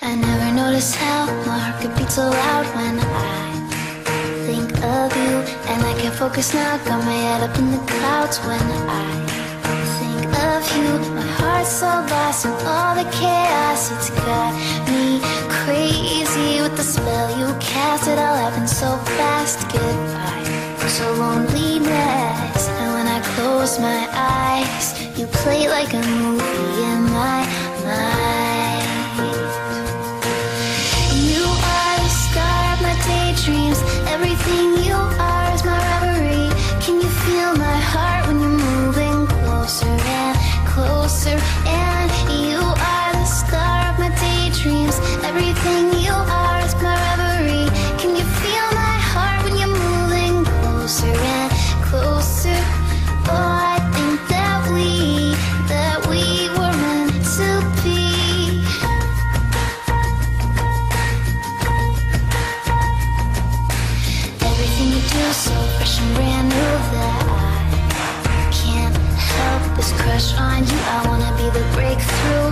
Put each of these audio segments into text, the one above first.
I never noticed how my heart could beat so loud when I think of you. And I can't focus now, got my head up in the clouds when I think of you. My heart's so lost in all the chaos, it's got me crazy with the spell you cast. It all happened so fast, goodbye. So loneliness, and when I close my eyes, you play like a movie my daydreams. Everything you are is my reverie. Can you feel my heart when you're moving closer and closer? And you are the star of my daydreams. Everything you are Fresh and brand new that I can't help this crush on you. I wanna be the breakthrough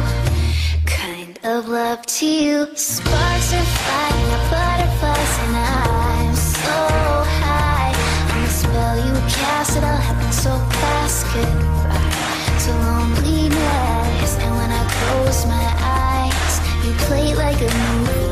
kind of love to you. Sparks are flying, butterflies, and I'm so high spell you cast. It all so fast. Goodbye to loneliness, and when I close my eyes, you play like a movie.